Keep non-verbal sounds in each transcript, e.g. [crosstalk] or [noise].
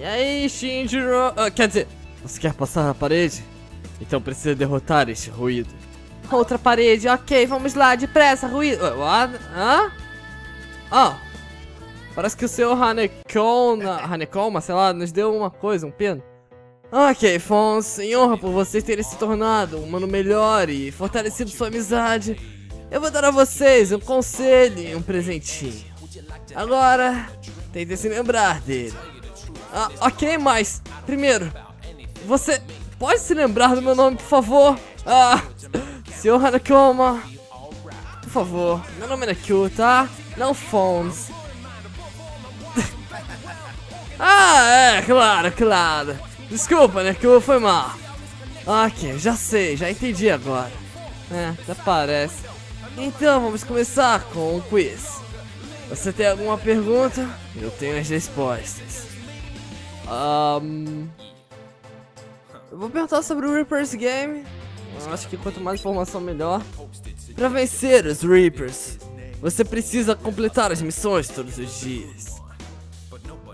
E aí, Shinjiro? Ah, quer dizer, você quer passar a parede? Então precisa derrotar este ruído. Outra parede, ok, vamos lá, depressa, ruído. Uh, What? Hã? Ah, parece que o senhor Hanekoma, Hanekoma, sei lá, nos deu uma coisa, um pino. Ok, Fons, em honra por vocês terem se tornado um humano melhor e fortalecido sua amizade, eu vou dar a vocês um conselho e um presentinho. Agora, tentem se lembrar dele. Ah, ok, mas, primeiro, você pode se lembrar do meu nome, por favor? Ah, senhor Hanakoma, por favor, meu nome é Nakyu, tá? Não Fons. [laughs] ah, é, claro, claro. Desculpa, Nakyu, foi mal. Ok, já sei, já entendi agora. É, até parece. Então, vamos começar com o quiz. Você tem alguma pergunta? Eu tenho as respostas. Um, eu vou perguntar sobre o Reapers Game. Eu acho que quanto mais informação, melhor. Para vencer os Reapers, você precisa completar as missões todos os dias.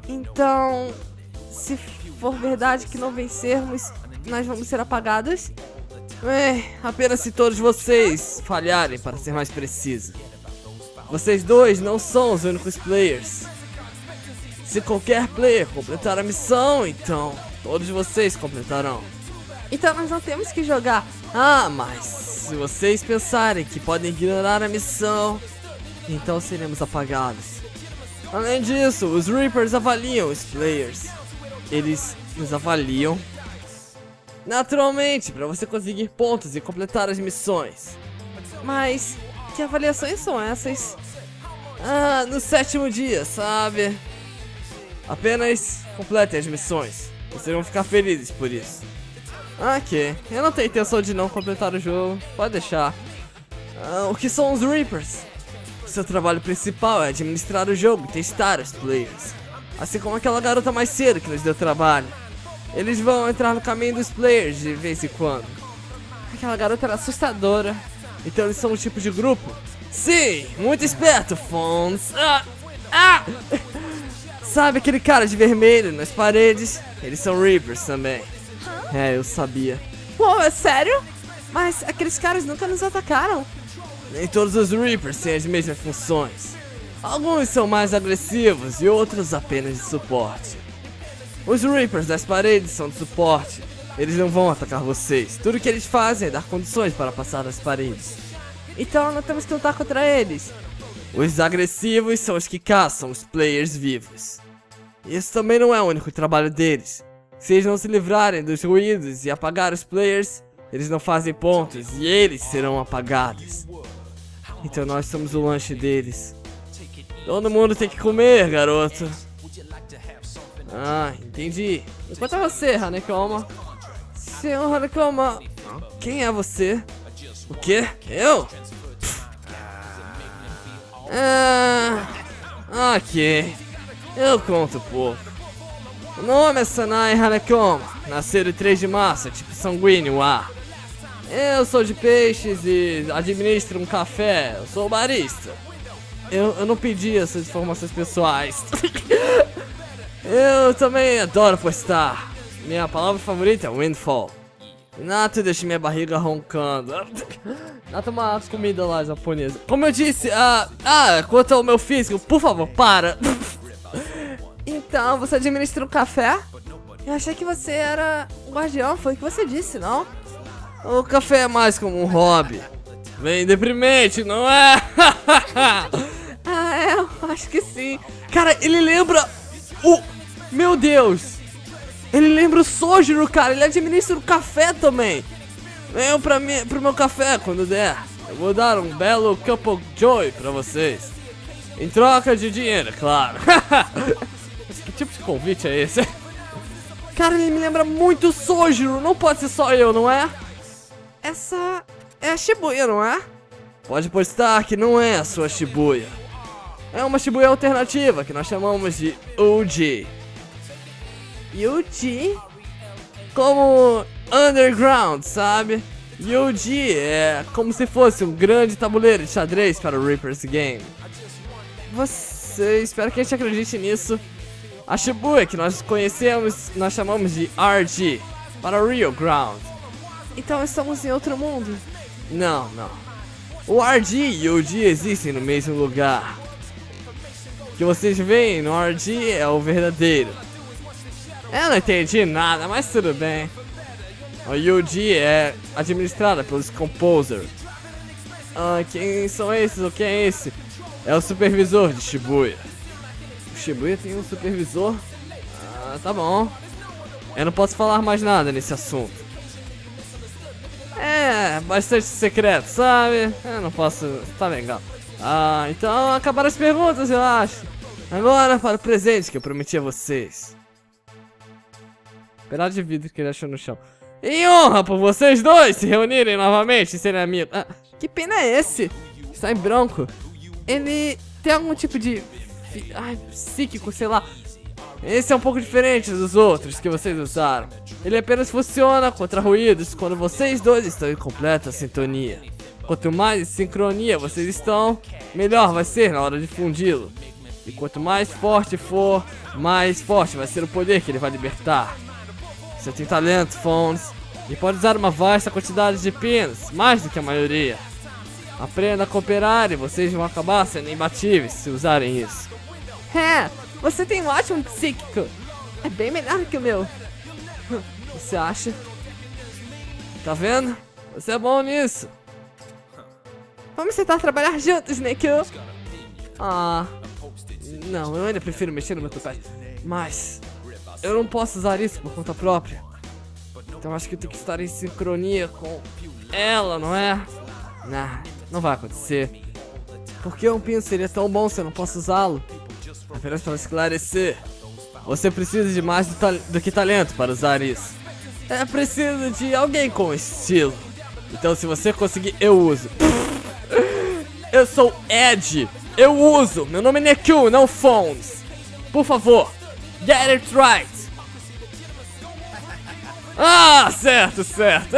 Então, se for verdade que não vencermos, nós vamos ser apagados? É, apenas se todos vocês falharem, para ser mais preciso. Vocês dois não são os únicos players. Se qualquer player completar a missão, então todos vocês completarão. Então nós não temos que jogar. Ah, mas se vocês pensarem que podem ignorar a missão, então seremos apagados. Além disso, os Reapers avaliam os players. Eles nos avaliam naturalmente para você conseguir pontos e completar as missões. Mas que avaliações são essas? Ah, no sétimo dia, sabe? Apenas completem as missões. Vocês vão ficar felizes por isso. Ok, eu não tenho intenção de não completar o jogo, pode deixar. Ah, o que são os Reapers? Seu trabalho principal é administrar o jogo e testar os players. Assim como aquela garota mais cedo que nos deu trabalho. Eles vão entrar no caminho dos players de vez em quando. Aquela garota era assustadora. Então eles são um tipo de grupo? Sim, muito esperto, Fons. Ah, ah! [laughs] Sabe aquele cara de vermelho nas paredes? Eles são Reapers também. É, eu sabia. Pô, é sério? Mas aqueles caras nunca nos atacaram. Nem todos os Reapers têm as mesmas funções. Alguns são mais agressivos e outros apenas de suporte. Os Reapers das paredes são de suporte. Eles não vão atacar vocês. Tudo que eles fazem é dar condições para passar das paredes. Então não temos que lutar contra eles. Os agressivos são os que caçam os players vivos. Isso também não é o único trabalho deles. Se eles não se livrarem dos ruídos e apagar os players, eles não fazem pontos e eles serão apagados. Então nós somos o lanche deles. Todo mundo tem que comer, garoto. Ah, entendi. Enquanto é você, Hanekoma. Senhor Hanekoma, quem é você? O quê? Eu? Ah, ok. Eu conto pouco. O nome é Sanai Hanekoma. Nascido em 3 de março, tipo sanguíneo A. Eu sou de peixes e administro um café. Eu sou barista. Eu, eu não pedi essas informações pessoais. [laughs] eu também adoro postar. Minha palavra favorita é windfall. Nato deixa minha barriga roncando. [laughs] Nato uma comida lá japonesa. Como eu disse, ah, ah, quanto ao meu físico, por favor, para. [laughs] Então, você administra um café? Eu achei que você era um guardião, foi o que você disse, não? O café é mais como um hobby. Bem deprimente, não é? [laughs] ah, é, eu acho que sim. Cara, ele lembra o... Meu Deus! Ele lembra o Sojiro, cara. Ele administra o café também. Venham pra mim, pro meu café quando der. Eu vou dar um belo cup of joy pra vocês. Em troca de dinheiro, claro. [laughs] que tipo de convite é esse? [laughs] Cara, ele me lembra muito Sojiro. Não pode ser só eu, não é? Essa é a Shibuya, não é? Pode postar que não é a sua Shibuya. É uma Shibuya alternativa que nós chamamos de UG. UG? Como underground, sabe? UG é como se fosse um grande tabuleiro de xadrez para o Reapers Game. Você espera que a gente acredite nisso. A Shibuya que nós conhecemos, nós chamamos de RG, para Real Ground. Então estamos em outro mundo. Não, não. O RG e o G existem no mesmo lugar. O que vocês veem no RG é o verdadeiro. Eu não entendi nada, mas tudo bem. A UG é administrada pelos Composer. Ah, quem são esses ou quem é esse? É o supervisor de Shibuya. O Shibuya tem um supervisor? Ah, tá bom. Eu não posso falar mais nada nesse assunto. É, bastante secreto, sabe? Eu não posso. Tá legal. Ah, então acabaram as perguntas, eu acho. Agora para o presente que eu prometi a vocês. Pedaço de vidro que ele achou no chão. Em honra por vocês dois se reunirem novamente e serem amigos. Ah, Que pena é esse? está em branco. Ele tem algum tipo de. Psíquico, sei lá. Esse é um pouco diferente dos outros que vocês usaram. Ele apenas funciona contra ruídos quando vocês dois estão em completa sintonia. Quanto mais sincronia vocês estão, melhor vai ser na hora de fundi-lo. E quanto mais forte for, mais forte vai ser o poder que ele vai libertar. Você tem talento, Phones, e pode usar uma vasta quantidade de pinos, mais do que a maioria. Aprenda a cooperar e vocês vão acabar sendo imbatíveis se usarem isso. É, você tem um ótimo psíquico. É bem melhor que o meu. [laughs] Você acha? Tá vendo? Você é bom nisso. Vamos tentar trabalhar juntos, Snake. Ah. Não, eu ainda prefiro mexer no meu topete. Mas. Eu não posso usar isso por conta própria. Então acho que eu tenho que estar em sincronia com ela, não é? Nah, não vai acontecer. Por que um pino seria tão bom se eu não posso usá-lo? Apenas para esclarecer. Você precisa de mais do, do que talento para usar isso. É preciso de alguém com estilo. Então se você conseguir, eu uso. Eu sou Ed. Eu uso. Meu nome é Nekyu, não Phones. Por favor, get it right. Ah, certo, certo.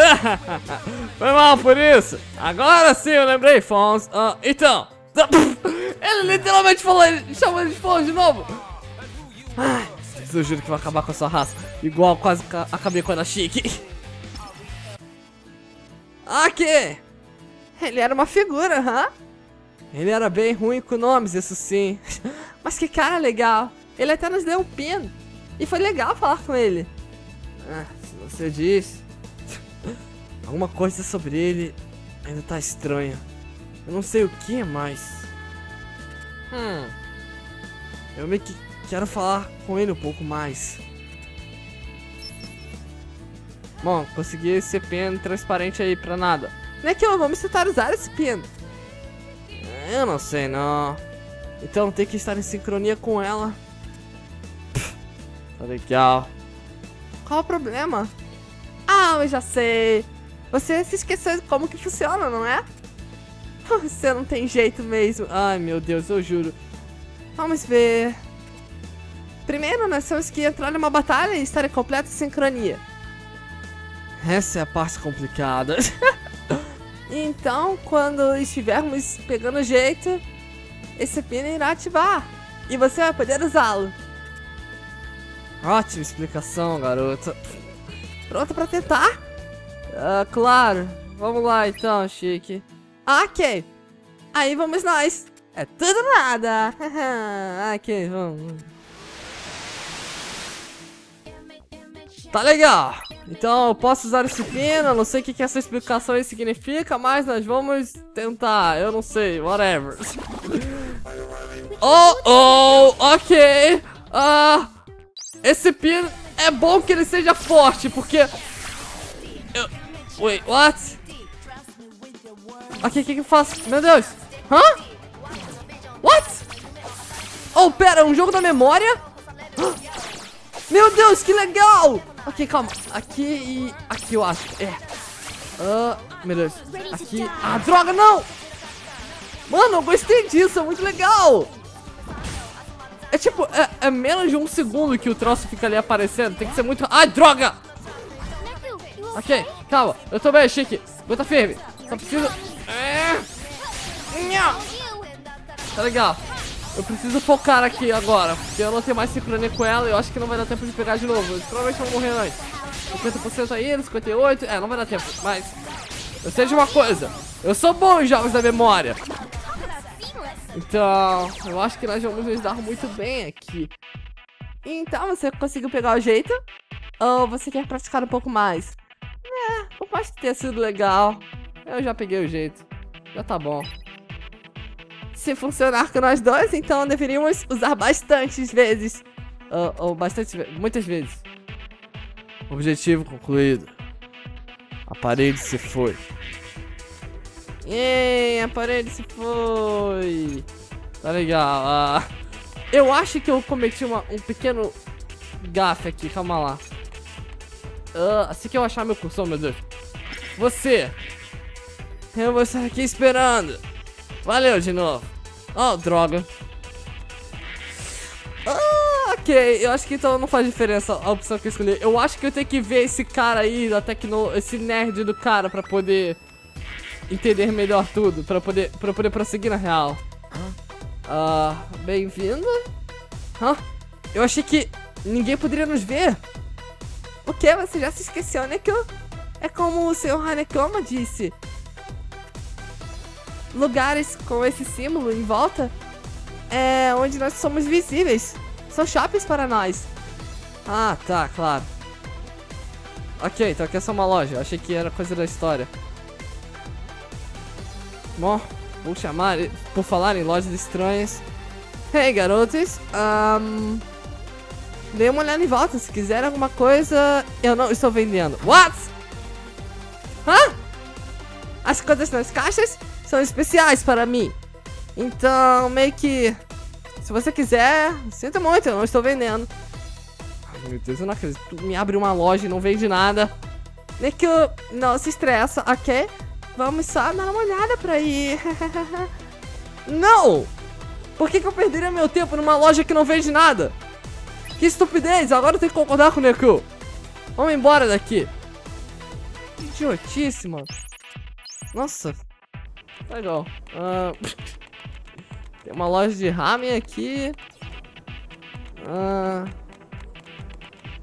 [laughs] Foi mal por isso. Agora sim eu lembrei, Phones. Ah, então. [laughs] Ele literalmente falou, ele chamou ele de Phones de novo. Ai, eu juro que vai acabar com a sua raça. Igual quase ca- acabei com a da Chique. Ok. Ele era uma figura, hã? Ele era bem ruim com nomes, isso sim. Mas que cara legal. Ele até nos deu um pino. E foi legal falar com ele. Ah, se você diz. Alguma coisa sobre ele ainda tá estranha. Eu não sei o que mais. Hum. Eu meio que quero falar com ele um pouco mais. Bom, consegui esse peno transparente aí pra nada. Nekio, vamos tentar usar esse pino. Eu não sei não. Então tem que estar em sincronia com ela. Pff, Tá legal. Qual o problema? Ah, eu já sei. Você se esqueceu de como que funciona, não é? [laughs] Você não tem jeito mesmo. Ai meu Deus, eu juro. Vamos ver. Primeiro, nós temos que entrar numa batalha e estar em completa sincronia. Essa é a parte complicada. [laughs] Então, quando estivermos pegando jeito, esse pino irá ativar. E você vai poder usá-lo. Ótima explicação, garota. Pronto pra tentar? Ah, claro. Vamos lá então, Chique. Ok. Aí vamos nós. É tudo nada. [laughs] ok, vamos. Tá legal. Então eu posso usar esse pino, não sei o que, que essa explicação aí significa, mas nós vamos tentar, eu não sei, whatever. Oh, oh, ok. Ah, esse pino é bom que ele seja forte, porque... Eu... Wait, what? Ok, o que que eu faço? Meu Deus. Hã? What? Oh, pera, um jogo da memória? [gasps] Meu Deus, que legal! Ok, calma. Aqui e aqui eu acho. É. Ah, meu Deus. Aqui. Ah, droga, não! Mano, eu gostei disso, é muito legal! É tipo, é, é menos de um segundo que o troço fica ali aparecendo. Tem que ser muito. Ai, droga! Ok, calma. Eu tô bem, Chique. Aguenta firme. Só preciso. Tá legal. Eu preciso focar aqui agora, porque eu não tenho mais sincronia com ela e eu acho que não vai dar tempo de pegar de novo. Eu provavelmente vou morrer antes. 50% aí, 58%. É, não vai dar tempo, mas... Eu sei de uma coisa. Eu sou bom em jogos da memória. Então, eu acho que nós vamos nos dar muito bem aqui. Então, você conseguiu pegar o jeito? Ou você quer praticar um pouco mais? É, por mais que tenha sido legal, eu já peguei o jeito. Já tá bom. Se funcionar com nós dois, então deveríamos usar bastantes vezes. Ou, ou bastante, muitas vezes. Objetivo concluído. A parede se foi. Ei, a parede se foi. Tá legal. Ah, eu acho que eu cometi uma, um pequeno gafe aqui. Calma lá. Uh, assim que eu achar meu cursor, meu Deus. Você. Eu vou estar aqui esperando. Valeu de novo. Oh, droga. Ah, ok. Eu acho que então não faz diferença a opção que eu escolhi. Eu acho que eu tenho que ver esse cara aí, da tecno... esse nerd do cara pra poder entender melhor tudo. Pra poder, pra poder prosseguir na real. Ah, bem-vindo. Hã? Eu achei que ninguém poderia nos ver. O que? Você já se esqueceu, né? Que eu... É como o Sr. Hanekoma disse. Lugares com esse símbolo em volta é onde nós somos visíveis. São shoppings para nós. Ah, tá, claro. Ok, então aqui é só uma loja. Achei que era coisa da história. Bom, vou chamar, por falar em lojas estranhas. Hey, garotos. Um, Dê uma olhada em volta. Se quiser alguma coisa, eu não estou vendendo. What? Hã? As coisas nas caixas são especiais para mim. Então, meio que... Se você quiser, sinto muito, eu não estou vendendo. Ai, meu Deus, eu não acredito. Tu me abre uma loja e não vende nada. Nem. Não se estressa, ok? Vamos só dar uma olhada pra ir. [laughs] não! Por que, que eu perderia meu tempo numa loja que não vende nada? Que estupidez! Agora eu tenho que concordar com o Neku. Vamos embora daqui. Idiotice, mano. Nossa. Legal. Uh... [laughs] Tem uma loja de ramen aqui. Uh...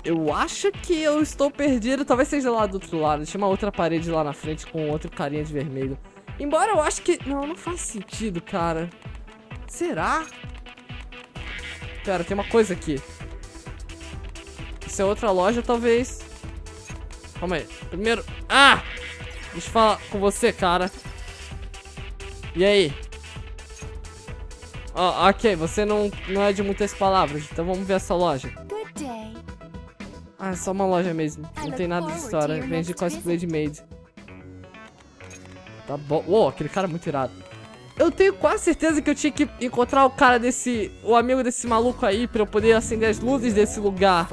Eu acho que eu estou perdido. Talvez seja lá do outro lado. Tinha uma outra parede lá na frente com outro carinha de vermelho. Embora eu acho que... Não, não faz sentido, cara. Será? Pera, tem uma coisa aqui. Se é outra loja, talvez. Calma aí. Primeiro. Ah! Deixa eu falar com você, cara. E aí? Oh, ok, você não, não é de muitas palavras, então vamos ver essa loja. Ah, é só uma loja mesmo. Não tem nada de história. Vende cosplay de maid. Tá bom. Uou, aquele cara é muito irado. Eu tenho quase certeza que eu tinha que encontrar o cara desse... O amigo desse maluco aí pra eu poder acender as luzes desse lugar.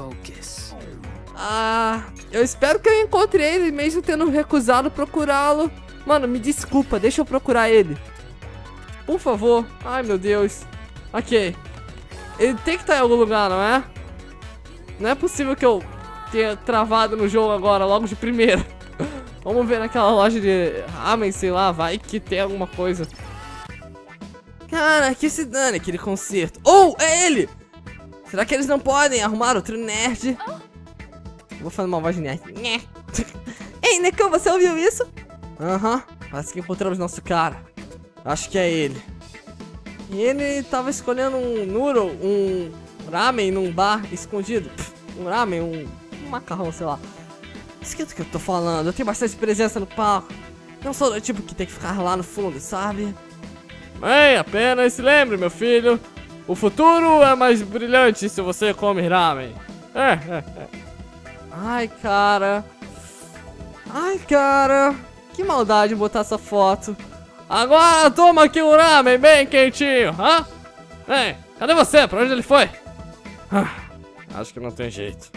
Ah, eu espero que eu encontre ele, mesmo tendo recusado procurá-lo. Mano, me desculpa, deixa eu procurar ele. Por favor. Ai, meu Deus. Ok. Ele tem que estar em algum lugar, não é? Não é possível que eu tenha travado no jogo agora, logo de primeira. [laughs] Vamos ver naquela loja de ramen, sei lá, vai que tem alguma coisa. Cara, que se dane aquele concerto. Oh, é ele! Será que eles não podem arrumar outro nerd? Vou fazer uma voz de nerd. [laughs] Ei, Neko, você ouviu isso? Aham, uhum, parece que encontramos nosso cara. Acho que é ele. E ele tava escolhendo um noodle, um ramen num bar escondido. Um ramen, um, um macarrão, sei lá. Esquenta o que eu tô falando, eu tenho bastante presença no palco. Não sou do tipo que tem que ficar lá no fundo, sabe? Bem, apenas se lembre, meu filho. O futuro é mais brilhante se você come ramen. É, é, é. Ai, cara. Ai, cara. Que maldade botar essa foto. Agora toma aqui o ramen bem quentinho, hã? Ei, cadê você? Pra onde ele foi? Ah, acho que não tem jeito.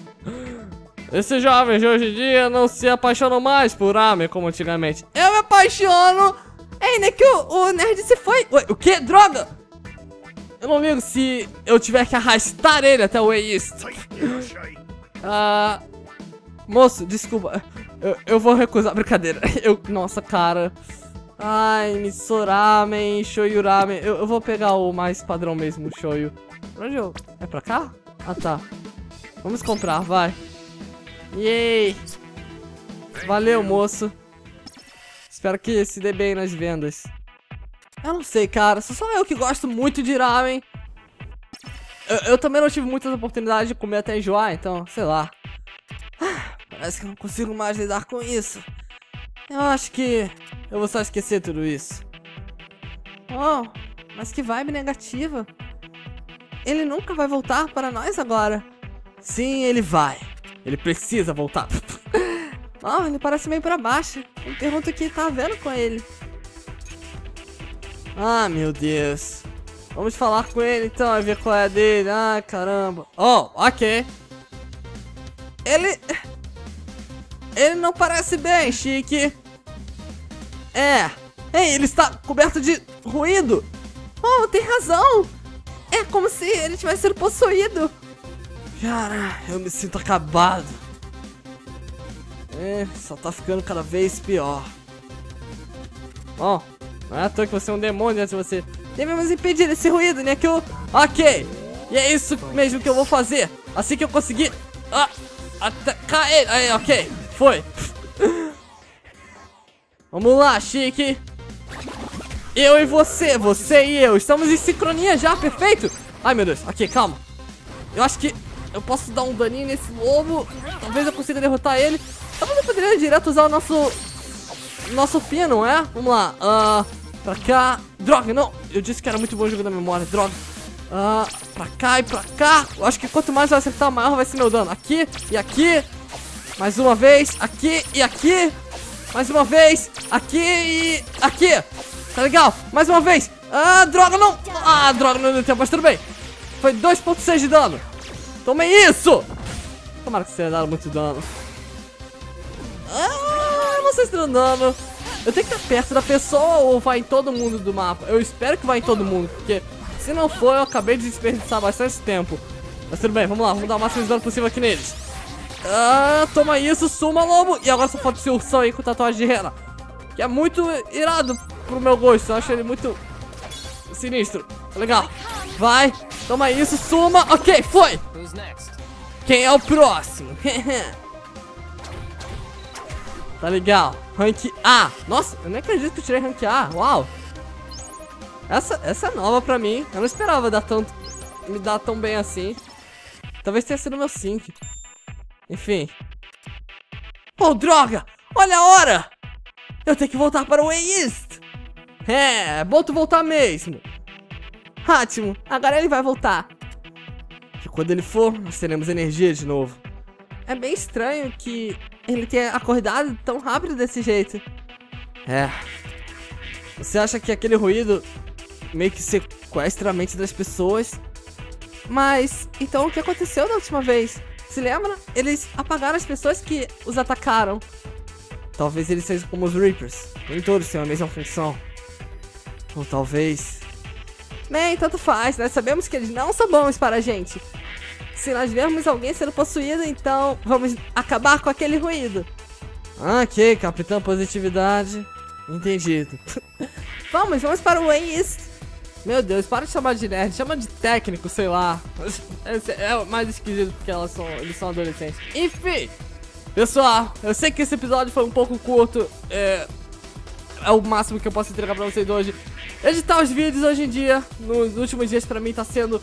[laughs] Esses jovens de hoje em dia não se apaixonam mais por ramen como antigamente. Eu me apaixono! Ei, né que o, o nerd se foi... Ué, o que? Droga! Eu não ligo se eu tiver que arrastar ele até o East. [laughs] Ah, moço, desculpa. Eu, eu vou recusar. Brincadeira. [laughs] Eu, nossa, cara. Ai, Misoramen, Shoyuramen. Eu, eu vou pegar o mais padrão mesmo, o Shoyu. Pra onde eu... É pra cá? Ah, tá. Vamos comprar, vai. Yay! Valeu, moço. Espero que se dê bem nas vendas. Eu não sei, cara. Sou só eu que gosto muito de ramen. Eu, eu também não tive muitas oportunidades de comer até enjoar, então, sei lá. Ah, parece que eu não consigo mais lidar com isso. Eu acho que eu vou só esquecer tudo isso. Oh, mas que vibe negativa. Ele nunca vai voltar para nós agora. Sim, ele vai. Ele precisa voltar. [laughs] oh, ele parece meio para baixo. Eu pergunto o que tá vendo com ele. Ah, meu Deus. Vamos falar com ele então e ver qual é dele. Ah, caramba. Oh, ok. Ele... Ele não parece bem, Chique. É. Ei, ele está coberto de ruído. Oh, tem razão. É como se ele tivesse sido possuído. Cara, eu me sinto acabado. É, só tá ficando cada vez pior. Oh, não é à toa que você é um demônio, né? Se você... Devemos impedir esse ruído, né? Que eu... Ok. E é isso mesmo que eu vou fazer. Assim que eu conseguir... Ah, atacar ele. Aí, ok. Foi. Vamos lá, Chique. Eu e você, você e eu. Estamos em sincronia já, perfeito? Ai, meu Deus. Ok, calma. Eu acho que eu posso dar um daninho nesse lobo. Talvez eu consiga derrotar ele. Talvez eu poderia direto usar o nosso... Nosso fim, não é? Vamos lá. Uh, pra cá. Droga, não. Eu disse que era muito bom jogo da memória. Droga. Uh, pra cá e pra cá. Eu acho que quanto mais eu acertar, maior vai ser meu dano. Aqui e aqui. Mais uma vez. Aqui e aqui. Mais uma vez. Aqui e aqui. Tá legal. Mais uma vez. Ah, droga, não. Ah, droga, não deu tempo, mas tudo bem. Foi 2.6 de dano. Tomei isso. Tomara que você tenha dado muito dano. Ah, se deu dano. Eu tenho que estar perto da pessoa ou vai em todo mundo do mapa? Eu espero que vai em todo mundo, porque se não for, eu acabei de desperdiçar bastante tempo. Mas tudo bem, vamos lá, vamos dar o máximo de dano possível aqui neles. Ah, toma isso, suma, lobo. E agora só falta esse ursão aí com tatuagem de rena. Que é muito irado pro meu gosto. Eu acho ele muito sinistro. Legal. Vai, toma isso, suma. Ok, foi. Quem é o próximo? [laughs] tá legal. Rank A. Nossa, eu nem acredito que eu tirei rank A. Uau. Essa, essa é nova pra mim. Eu não esperava dar tanto, me dar tão bem assim. Talvez tenha sido meu sync. Enfim. Oh, droga! Olha a hora! Eu tenho que voltar para o East! É, bom tu voltar mesmo. Ótimo, agora ele vai voltar. E quando ele for, nós teremos energia de novo. É bem estranho que ele tenha acordado tão rápido desse jeito. É. Você acha que aquele ruído meio que sequestra a mente das pessoas? Mas, então o que aconteceu da última vez? Se lembra? Eles apagaram as pessoas que os atacaram. Talvez eles sejam como os Reapers. Nem todos têm a mesma função. Ou talvez... Bem, tanto faz, né? Sabemos que eles não são bons para a gente. Se nós vermos alguém sendo possuído, então vamos acabar com aquele ruído. Ok, Capitão Positividade. Entendido. [laughs] vamos, vamos para o East. Meu Deus, para de chamar de nerd, chama de técnico, sei lá. [laughs] É, mais esquisito porque elas são, eles são adolescentes. Enfim, pessoal, eu sei que esse episódio foi um pouco curto. É, é o máximo que eu posso entregar pra vocês hoje. Editar os vídeos hoje em dia, nos últimos dias pra mim tá sendo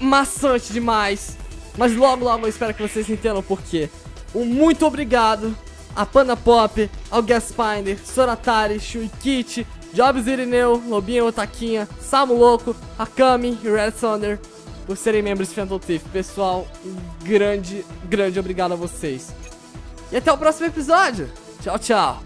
maçante demais. Mas logo, logo eu espero que vocês entendam por quê. Um muito obrigado a Panda Pop, ao Gaspinder, Soratari, Shuikichi, Jobs Irineu, Lobinho Otaquinha, Samu Louco, Akami e Red Thunder por serem membros de Phantom Thief. Pessoal, grande, grande obrigado a vocês. E até o próximo episódio. Tchau, tchau.